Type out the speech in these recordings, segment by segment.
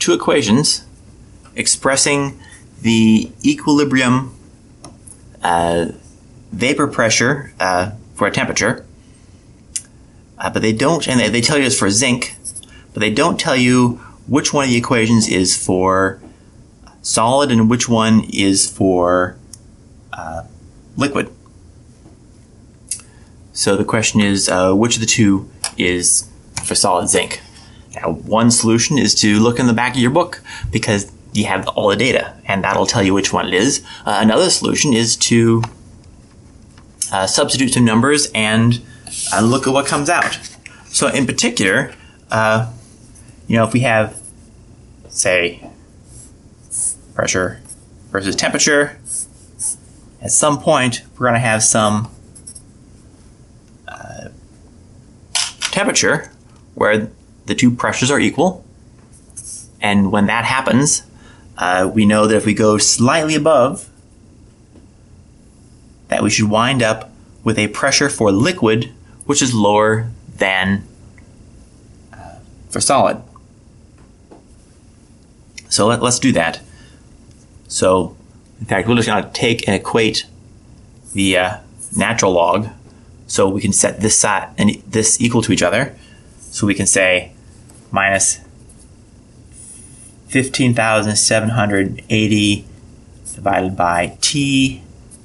two equations expressing the equilibrium uh, vapor pressure uh, for a temperature, uh, but they don't, and they, they tell you it's for zinc, but they don't tell you which one of the equations is for solid and which one is for uh, liquid. So the question is, uh, which of the two is for solid zinc? Now, one solution is to look in the back of your book because you have all the data, and that'll tell you which one it is. Uh, another solution is to uh, substitute some numbers and uh, look at what comes out. So, in particular, uh, you know, if we have, say, pressure versus temperature, at some point we're going to have some uh, temperature where the two pressures are equal. And when that happens, uh, we know that if we go slightly above, that we should wind up with a pressure for liquid which is lower than uh, for solid. So let, us do that. So, in fact, we're just going to take and equate the uh, natural log so we can set this side and this equal to each other. So we can say minus 15,780 divided by t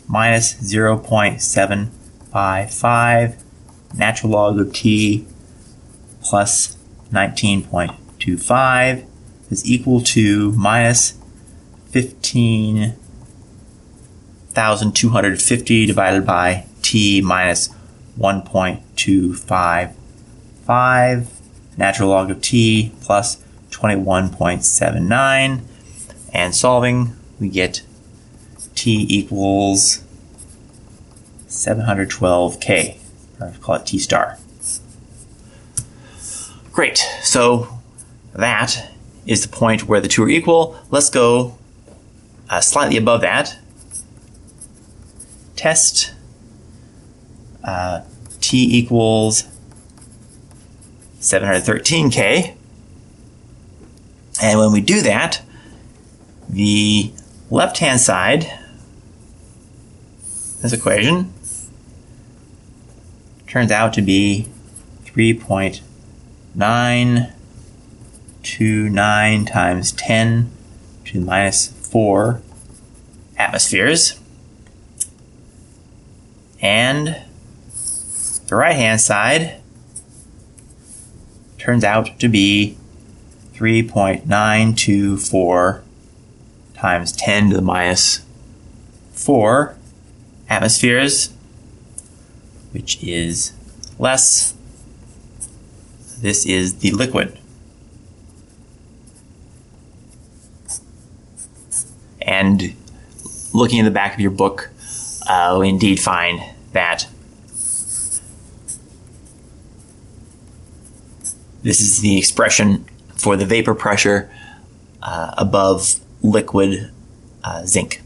minus 0.755 natural log of t plus 19.25 is equal to minus 15,250 divided by t minus 1.255 natural log of t plus 21.79 and solving we get t equals 712k or call it t star. Great. So that is the point where the two are equal. Let's go uh, slightly above that. Test uh, t equals 713k and when we do that, the left hand side, this equation, turns out to be 3.929 times 10 to the minus 4 atmospheres. And the right hand side turns out to be 3.924 times 10 to the minus 4 atmospheres, which is less. This is the liquid. And looking in the back of your book, uh, we indeed find that this is the expression for the vapor pressure uh, above liquid uh, zinc.